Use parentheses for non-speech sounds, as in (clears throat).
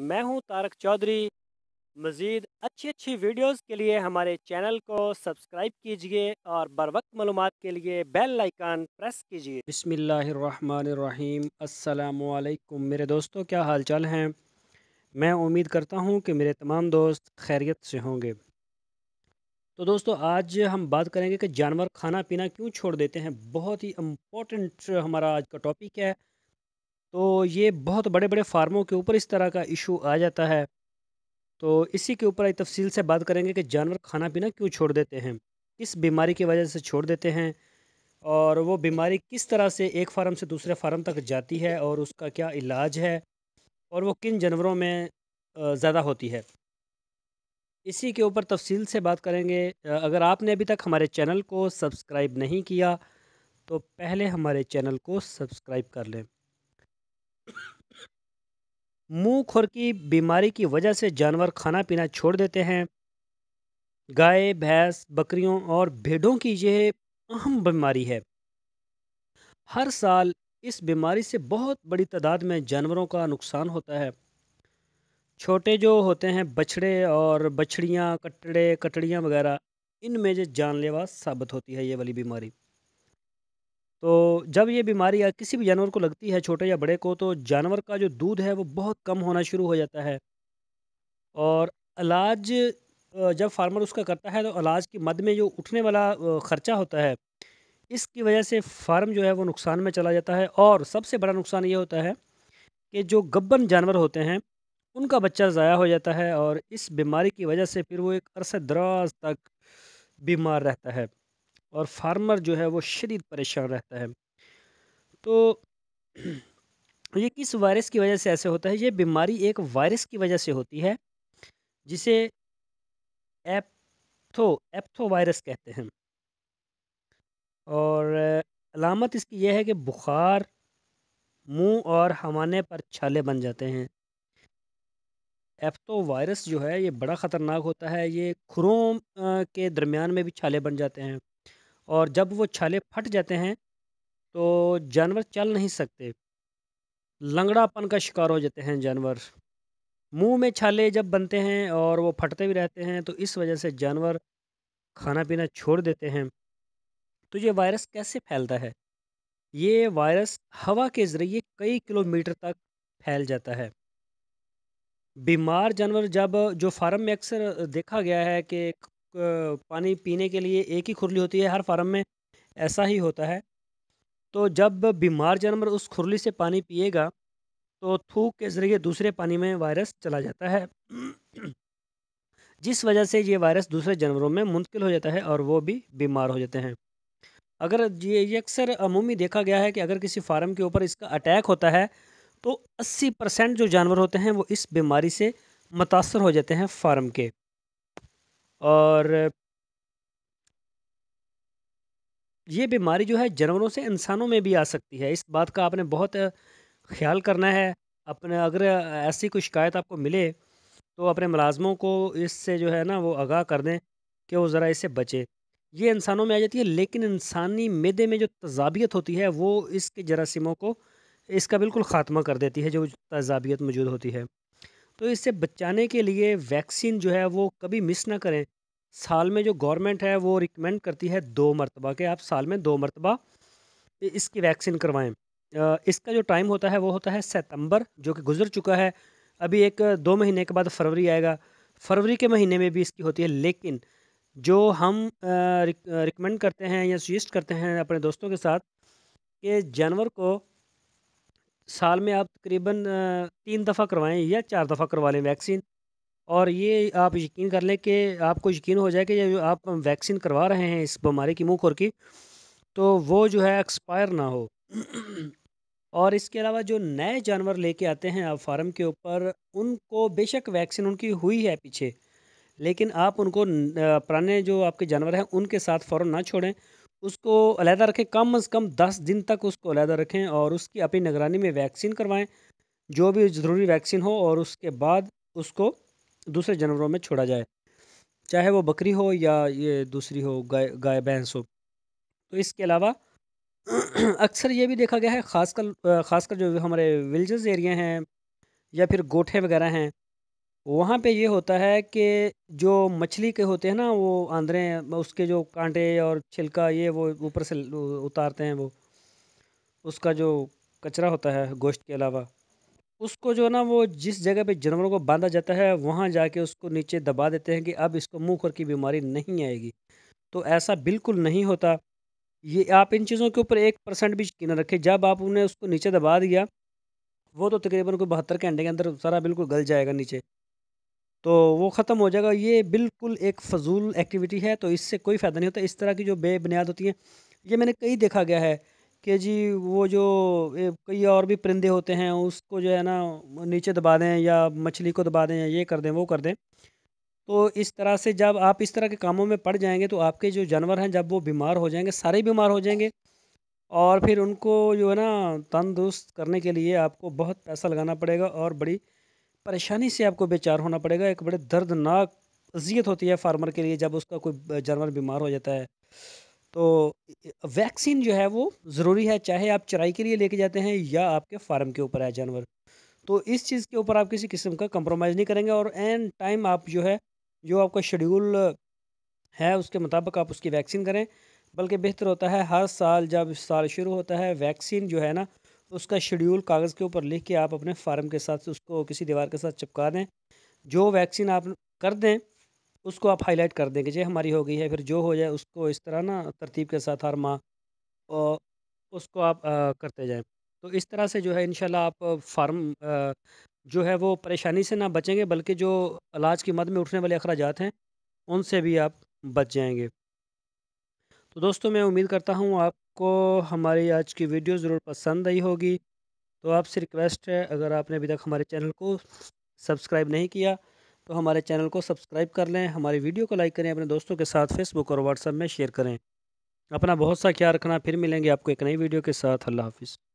میں ہوں تارک چودھری۔ مزید اچھی اچھی ویڈیوز کے لیے ہمارے چینل کو سبسکرائب کیجیے اور بر وقت معلومات کے لیے بیل لائکان پریس کیجیے بسم اللہ الرحمن الرحیم۔ السلام علیکم۔ میرے دوستوں کیا حال چال ہیں؟ میں امید کرتا ہوں کہ میرے تمام دوست خیریت سے ہوں گے۔ تو دوستو، آج ہم بات کریں گے کہ جانور کھانا پینا کیوں چھوڑ دیتے ہیں؟ بہت ہی امپورٹنٹ ہمارا آج کا ٹاپک ہے۔ تو یہ بہت بڑے بڑے فارموں کے اوپر اس طرح کا ایشو آ جاتا ہے۔ تو اسی کے اوپر تفصیل سے بات کریں گے کہ جانور کھانا پینا کیوں چھوڑ دیتے ہیں، کس بیماری کی وجہ سے چھوڑ دیتے ہیں اور وہ بیماری کس طرح سے ایک فارم سے دوسرے فارم تک جاتی ہے اور اس کا کیا علاج ہے اور وہ کن جانوروں میں زیادہ ہوتی ہے۔ اسی کے اوپر تفصیل سے بات کریں گے۔ اگر آپ نے ابھی تک ہمارے چینل کو سبسکرائب نہیں کیا تو پہلے ہمارے چینل کو سبسکرائب کر لیں۔ منہ کھر کی بیماری کی وجہ سے جانور کھانا پینا چھوڑ دیتے ہیں۔ گائے، بھینس، بکریوں اور بھیڑوں کی یہ اہم بیماری ہے۔ ہر سال اس بیماری سے بہت بڑی تعداد میں جانوروں کا نقصان ہوتا ہے۔ چھوٹے جو ہوتے ہیں بچھڑے اور بچھڑیاں کٹڑے، کٹڑیاں وغیرہ، ان میں جو جان لیوا ثابت ہوتی ہے یہ والی بیماری۔ تو جب یہ بیماری کسی بھی جانور کو لگتی ہے چھوٹے یا بڑے کو، تو جانور کا جو دودھ ہے وہ بہت کم ہونا شروع ہو جاتا ہے۔ اور علاج جب فارمر اس کا کرتا ہے، تو علاج کی مد میں جو اٹھنے والا خرچہ ہوتا ہے، اس کی وجہ سے فارم جو ہے وہ نقصان میں چلا جاتا ہے۔ اور سب سے بڑا نقصان یہ ہوتا ہے کہ جو گبن جانور ہوتے ہیں، ان کا بچہ ضائع ہو جاتا ہے اور اس بیماری کی وجہ سے پھر وہ ایک عرصہ دراز تک بیمار رہتا ہے۔ اور فارمر جو ہے وہ شدید پریشان رہتا ہے۔ تو یہ کس وائرس کی وجہ سے ایسے ہوتا ہے؟ یہ بیماری ایک وائرس کی وجہ سے ہوتی ہے، جسے ایپتھو ایپتھو وائرس کہتے ہیں۔ اور علامت اس کی یہ ہے کہ بخار، منہ اور ہوانے پر چھالے بن جاتے ہیں۔ ایپتو وائرس جو ہے، یہ بڑا خطرناک ہوتا ہے۔ یہ کھروں کے درمیان میں بھی چھالے بن جاتے ہیں۔ اور جب وہ چھالے پھٹ جاتے ہیں تو جانور چل نہیں سکتے۔ لنگڑا پن کا شکار ہو جاتے ہیں جانور۔ منہ میں چھالے جب بنتے ہیں اور وہ پھٹتے بھی رہتے ہیں تو اس وجہ سے جانور کھانا پینا چھوڑ دیتے ہیں۔ تو یہ وائرس کیسے پھیلتا ہے؟ یہ وائرس ہوا کے ذریعے کئی کلومیٹر تک پھیل جاتا ہے۔ بیمار جانور جب جو فارم میں اکثر دیکھا گیا ہے کہ پانی پینے کے لیے ایک ہی کھرلی ہوتی ہے، ہر فارم میں ایسا ہی ہوتا ہے۔ تو جب بیمار جانور اس کھرلی سے پانی پیے گا، تو تھوک کے ذریعے دوسرے پانی میں وائرس چلا جاتا ہے۔ جس وجہ سے یہ وائرس دوسرے جانوروں میں منتقل ہو جاتا ہے اور وہ بھی بیمار ہو جاتے ہیں۔ اگر یہ اکثر عمومی دیکھا گیا ہے کہ اگر کسی فارم کے اوپر اس کا اٹیک ہوتا ہے، تو اسی پرسنٹ جو جانور ہوتے ہیں، وہ اس بیماری سے متاثر ہو جاتے ہیں فارم کے۔ اور یہ بیماری جو ہے جانوروں سے انسانوں میں بھی آ سکتی ہے۔ اس بات کا آپ نے بہت خیال کرنا ہے۔ اپنے اگر ایسی کوئی شکایت آپ کو ملے تو اپنے ملازموں کو اس سے جو ہے نا وہ آگاہ کر دیں کہ وہ ذرا اس سے بچے۔ یہ انسانوں میں آ جاتی ہے، لیکن انسانی میدے میں جو تضابیت ہوتی ہے وہ اس کے جراثیموں کو اس کا بالکل خاتمہ کر دیتی ہے جو تضابیت موجود ہوتی ہے۔ تو اس سے بچانے کے لیے ویکسین جو ہے وہ کبھی مس نہ کریں۔ سال میں جو گورنمنٹ ہے وہ ریکمینڈ کرتی ہے دو مرتبہ کہ آپ سال میں دو مرتبہ اس کی ویکسین کروائیں۔ اس کا جو ٹائم ہوتا ہے وہ ہوتا ہے ستمبر جو کہ گزر چکا ہے۔ ابھی ایک دو مہینے کے بعد فروری آئے گا۔ فروری کے مہینے میں بھی اس کی ہوتی ہے، لیکن جو ہم ریکمینڈ کرتے ہیں یا سجیسٹ کرتے ہیں اپنے دوستوں کے ساتھ کہ جانور کو سال میں آپ تقریباً تین دفعہ کروائیں یا چار دفعہ کروا لیں ویکسین۔ اور یہ آپ یقین کر لیں کہ آپ کو یقین ہو جائے کہ جو آپ ویکسین کروا رہے ہیں اس بیماری کی منہ کھور کی، تو وہ جو ہے ایکسپائر نہ ہو۔ اور اس کے علاوہ جو نئے جانور لے کے آتے ہیں آپ فارم کے اوپر، ان کو بے شک ویکسین ان کی ہوئی ہے پیچھے، لیکن آپ ان کو پرانے جو آپ کے جانور ہیں، ان کے ساتھ فوراً نہ چھوڑیں۔ اس کو علیحدہ رکھیں، کم از کم دس دن تک اس کو علیحدہ رکھیں اور اس کی اپنی نگرانی میں ویکسین کروائیں، جو بھی ضروری ویکسین ہو اور اس کے بعد اس کو دوسرے جانوروں میں چھوڑا جائے۔ چاہے وہ بکری ہو یا یہ دوسری ہو، گائے گائے، بھینس ہو۔ تو اس کے علاوہ (clears throat) اکثر یہ بھی دیکھا گیا ہے، خاص کر خاص کر جو ہمارے ولیجز ایریا ہیں یا پھر گوٹھے وغیرہ ہیں وہاں پہ یہ ہوتا ہے کہ جو مچھلی کے ہوتے ہیں نا، وہ آندرے اس کے جو کانٹے اور چھلکا، یہ وہ اوپر سے اتارتے ہیں وہ۔ اس کا جو کچرا ہوتا ہے گوشت کے علاوہ، اس کو جو ہے نا، وہ جس جگہ پہ جانوروں کو باندھا جاتا ہے، وہاں جا کے اس کو نیچے دبا دیتے ہیں کہ اب اس کو منہ خور کی بیماری نہیں آئے گی۔ تو ایسا بالکل نہیں ہوتا۔ یہ آپ ان چیزوں کے اوپر ایک پرسنٹ بھی یقین رکھیں، جب آپ انہیں اس کو نیچے دبا دیا، وہ تو تقریباً کوئی بہتر گھنٹے کے اندر سارا بالکل گل جائے گا نیچے۔ تو وہ ختم ہو جائے گا۔ یہ بالکل ایک فضول ایکٹیویٹی ہے، تو اس سے کوئی فائدہ نہیں ہوتا۔ اس طرح کی جو بے بنیاد ہوتی ہیں، یہ میں نے کئی دیکھا گیا ہے کہ جی وہ جو کئی اور بھی پرندے ہوتے ہیں، اس کو جو ہے نا نیچے دبا دیں یا مچھلی کو دبا دیں یا یہ کر دیں، وہ کر دیں۔ تو اس طرح سے جب آپ اس طرح کے کاموں میں پڑ جائیں گے، تو آپ کے جو جانور ہیں، جب وہ بیمار ہو جائیں گے، سارے بیمار ہو جائیں گے۔ اور پھر ان کو جو ہے نا تندرست کرنے کے لیے آپ کو بہت پیسہ لگانا پڑے گا اور بڑی پریشانی سے آپ کو بیچار ہونا پڑے گا۔ ایک بڑے دردناک اذیت ہوتی ہے فارمر کے لیے جب اس کا کوئی جانور بیمار ہو جاتا ہے۔ تو ویکسین جو ہے وہ ضروری ہے، چاہے آپ چرائی کے لیے لے کے جاتے ہیں یا آپ کے فارم کے اوپر ہے جانور۔ تو اس چیز کے اوپر آپ کسی قسم کا کمپرومائز نہیں کریں گے اور این ٹائم آپ جو ہے، جو آپ کا شیڈیول ہے، اس کے مطابق آپ اس کی ویکسین کریں۔ بلکہ بہتر ہوتا ہے، ہر سال جب سال شروع ہوتا ہے، ویکسین جو ہے نا اس کا شیڈیول کاغذ کے اوپر لکھ کے آپ اپنے فارم کے ساتھ اس کو کسی دیوار کے ساتھ چپکا دیں۔ جو ویکسین آپ کر دیں، اس کو آپ ہائی لائٹ کر دیں کہ جی ہماری ہو گئی ہے، پھر جو ہو جائے اس کو اس طرح نا ترتیب کے ساتھ ہر ماہ اس کو آپ کرتے جائیں۔ تو اس طرح سے جو ہے انشاءاللہ آپ فارم جو ہے وہ پریشانی سے نہ بچیں گے، بلکہ جو علاج کی مد میں اٹھنے والے اخراجات ہیں، ان سے بھی آپ بچ جائیں گے۔ تو دوستوں میں امید کرتا ہوں آپ کو ہماری آج کی ویڈیو ضرور پسند آئی ہوگی۔ تو آپ سے ریکویسٹ ہے، اگر آپ نے ابھی تک ہمارے چینل کو سبسکرائب نہیں کیا، تو ہمارے چینل کو سبسکرائب کر لیں۔ ہماری ویڈیو کو لائک کریں، اپنے دوستوں کے ساتھ فیس بک اور واٹس ایپ میں شیئر کریں۔ اپنا بہت سا خیال رکھنا۔ پھر ملیں گے آپ کو ایک نئی ویڈیو کے ساتھ۔ اللہ حافظ۔